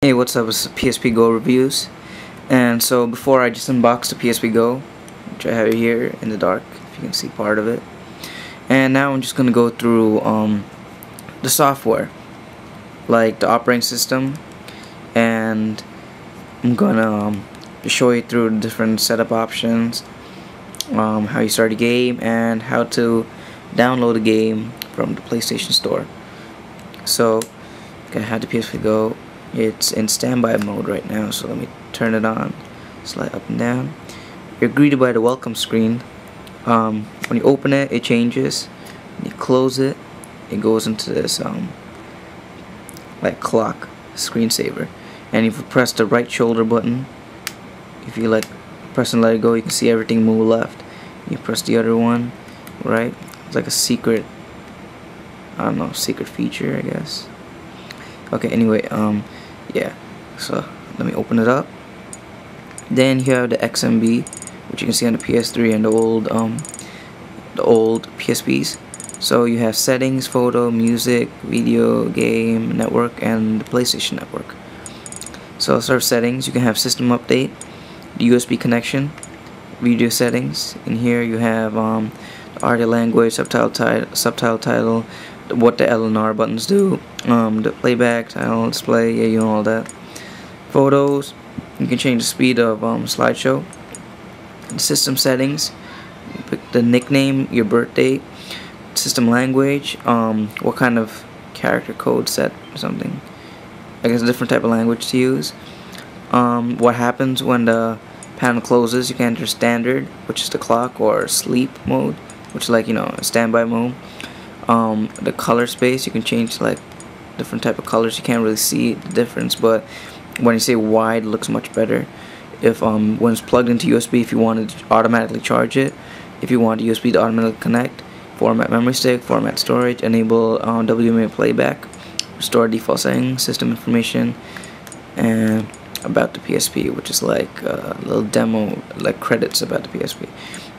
Hey what's up, it's PSP Go reviews. And so before I just unboxed the PSP Go which I have here in the dark if you can see part of it. And now I'm just gonna go through um, the software like the operating system. And I'm gonna um, show you through the different setup options um, how you start a game and how to download a game from the PlayStation Store. So gonna have the PSP Go it's in standby mode right now so let me turn it on slide up and down. You're greeted by the welcome screen. Um, when you open it it changes. When you close it it goes into this um, like clock screensaver. And if you press the right shoulder button if you like press and let it go you can see everything move left. You press the other one right? It's like a secret I don't know secret feature I guess. Okay anyway um yeah so let me open it up. Then you have the XMB which you can see on the PS3 and the old um the old PSPs so you have settings photo music video game network and the PlayStation network. So start settings. You can have system update the USB connection video settings. In here you have um the audio language subtitle title subtitle title what the L and R buttons do, um, the playback, title, display, yeah, you know all that. Photos, you can change the speed of um, slideshow. System settings, pick the nickname, your birth date, system language, um, what kind of character code set or something. I guess a different type of language to use. Um, what happens when the panel closes, you can enter standard, which is the clock, or sleep mode, which is like, you know, standby mode um, the color space you can change like different type of colors. You can't really see the difference but when you say wide looks much better. If um, when it's plugged into USB if you want to automatically charge it if you want USB to automatically connect format memory stick format storage enable uh, WMA playback restore default settings system information and about the PSP which is like a little demo like credits about the PSP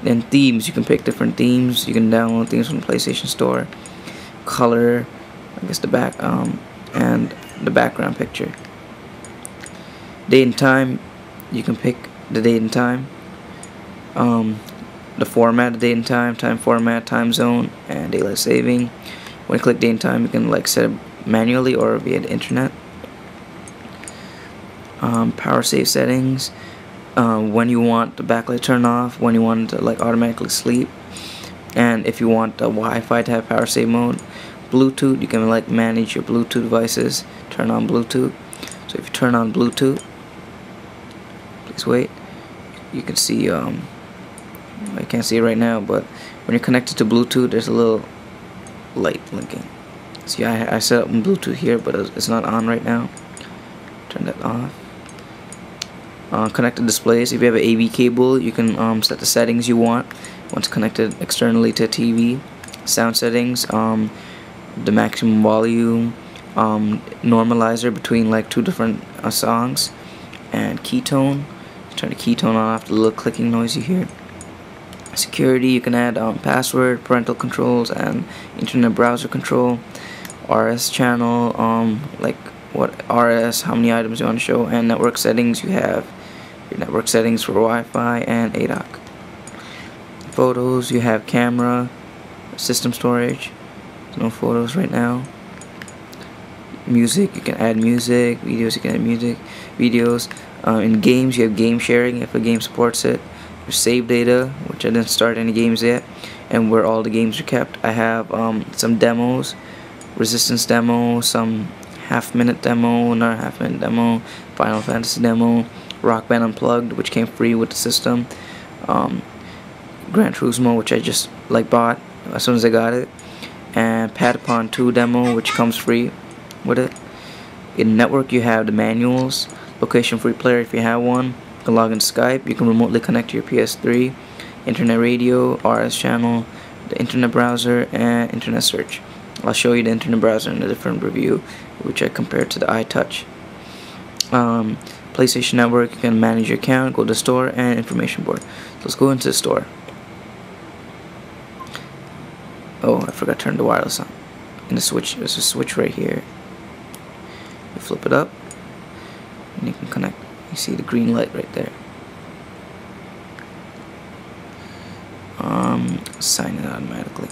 then themes you can pick different themes. You can download themes from the PlayStation Store. Color I guess the back um, and the background picture. Date and time you can pick the date and time. Um, the format the date and time time format time zone and daylight saving. When you click date and time you can like set it manually or via the internet um, power save settings um, when you want the backlight turn off when you want to like automatically sleep and if you want the Wi-Fi to have power save mode Bluetooth you can like manage your Bluetooth devices turn on Bluetooth. So if you turn on Bluetooth please wait you can see um, I can't see it right now but when you're connected to Bluetooth there's a little light blinking. See I, I set up Bluetooth here but it's not on right now. Turn that off uh, connected displays. If you have an AV cable you can um, set the settings you want. Once connected externally to TV sound settings um, the maximum volume um, normalizer between like two different uh, songs and keytone turn the key keytone off the little clicking noise you hear. Security you can add um, password parental controls and internet browser control RSS channel um, like what RSS how many items you want to show and network settings you have your network settings for Wi-Fi and Ad Hoc. Photos, you have camera, system storage, no photos right now. Music, you can add music, videos, you can add music, videos. Uh, in games, you have game sharing if a game supports it. Your save data, which I didn't start any games yet, and where all the games are kept. I have um, some demos, Resistance demo, some half minute demo, another half minute demo, Final Fantasy demo, Rock Band Unplugged, which came free with the system. Um, Gran Turismo, which I just like bought as soon as I got it, and Patapon 2 demo, which comes free with it. In network, you have the manuals, location free player if you have one. You can log in Skype. You can remotely connect to your PS3, internet radio, RSS channel, the internet browser, and internet search. I'll show you the internet browser in a different review, which I compared to the iTouch. Um, PlayStation Network, you can manage your account, go to store, and information board. So let's go into the store. Oh, I forgot to turn the wireless on. And the switch, there's a switch right here. You flip it up. and you can connect you see the green light right there um, sign it automatically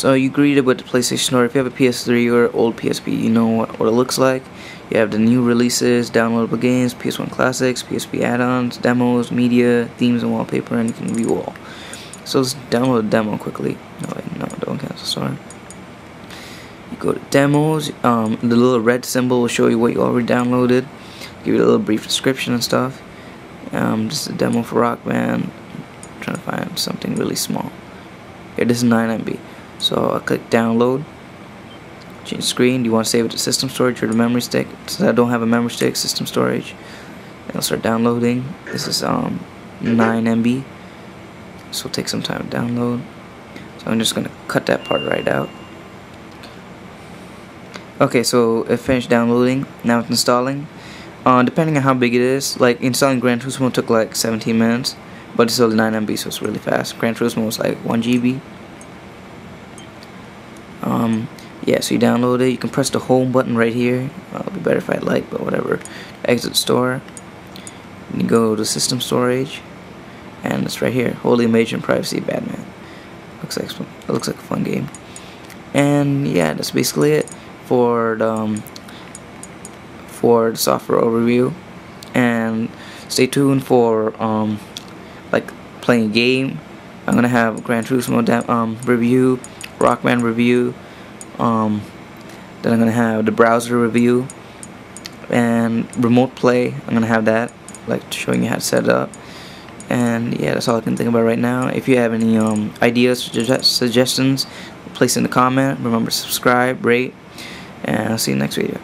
So you greeted with the PlayStation Store. If you have a PS3 or old PSP, you know what, what it looks like. You have the new releases, downloadable games, PS1 classics, PSP add-ons, demos, media, themes, and wallpaper, and you can view all. So let's download the demo quickly. No, wait, no, don't cancel. Sorry. You go to demos. Um, the little red symbol will show you what you already downloaded. Give you a little brief description and stuff. Um, just a demo for Rock Band. I'm trying to find something really small. Here, this is 9 MB. So I click download. Change screen. Do you want to save it to system storage or the memory stick? Since I don't have a memory stick, system storage. I'll start downloading. This is um 9 MB. So it'll take some time to download. So I'm just gonna cut that part right out. Okay, so it finished downloading. Now it's installing. Uh, depending on how big it is, like installing Gran Turismo took like 17 minutes, but it's only 9 MB, so it's really fast. Gran Turismo was like 1 GB um, yeah so you download it you can press the home button right here. Well, it'll be better if I like but whatever. Exit store. You go to system storage and it's right here. Holy Invasion of Privacy Badman. Looks like it looks like a fun game. And yeah that's basically it for the um, for the software overview. And stay tuned for um, like playing a game. I'm gonna have Gran Turismo um, review Rock Band review. Um, then I'm gonna have the browser review and remote play. I'm gonna have that, like showing you how to set it up. And yeah, that's all I can think about right now. If you have any um, ideas, suggestions, place in the comment. Remember, subscribe, rate, and I'll see you next video.